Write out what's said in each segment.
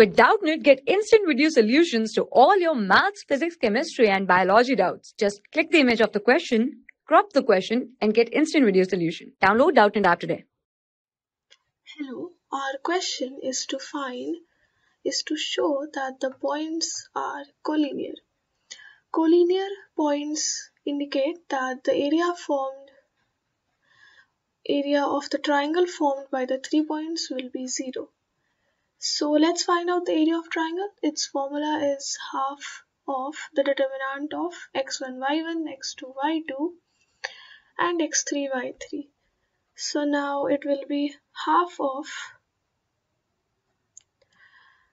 With Doubtnut, get instant video solutions to all your maths, physics, chemistry, and biology doubts. Just click the image of the question, crop the question, and get instant video solution. Download Doubtnut app today. Hello, our question is to find is to show that the points are collinear. Collinear points indicate that the area formed area of the triangle formed by the three points will be zero. So let's find out the area of triangle. Its formula is half of the determinant of x1, y1, x2, y2 and x3, y3. So now it will be half of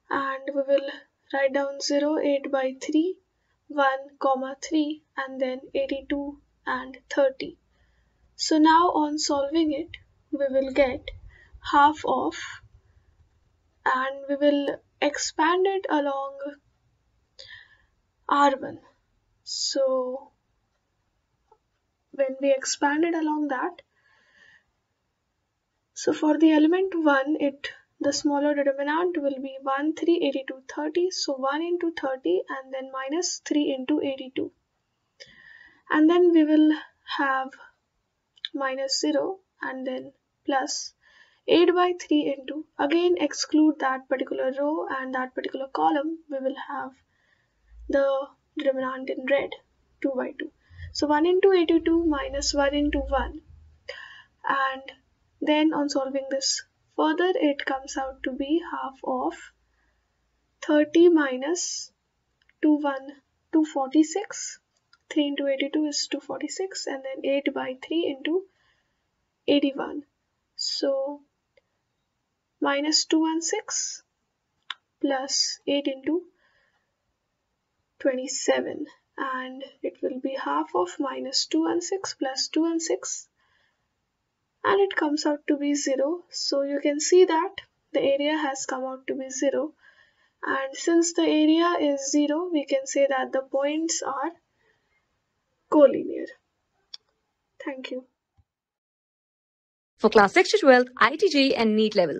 and we will write down 0, 8 by 3, 1, comma 3 and then 82 and 30. So now on solving it we will get half of and we will expand it along R1. So when we expand it along that, so for the element 1, it the smaller determinant will be 1, 3, 82, 30. So 1 into 30 and then minus 3 into 82. And then we will have minus 0 and then plus 8 by 3 into again exclude that particular row and that particular column we will have the determinant in red 2 by 2 so 1 into 82 minus 1 into 1 and then on solving this further it comes out to be half of 30 minus 2 1 246 3 into 82 is 246 and then 8 by 3 into 81 so minus 2 and 6 plus 8 into 27 and it will be half of minus 2 and 6 plus 2 and 6 and it comes out to be 0 so you can see that the area has come out to be 0 and since the area is 0 we can say that the points are collinear. Thank you. For class 6 to 12, IIT JEE and NEET level.